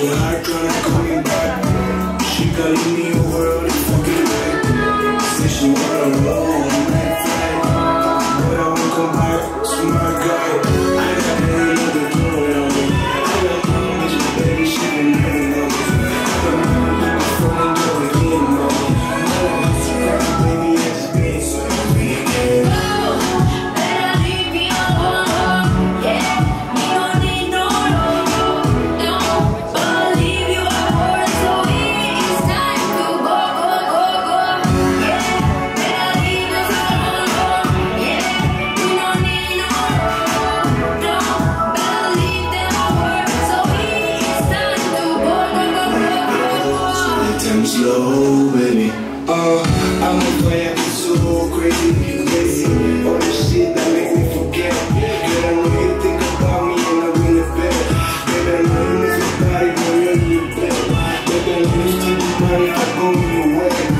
Yeah. slowly. Uh, I'm a player who's so crazy. All shit that me forget. not think about me when I'm in the bed. Baby, I my I go your way.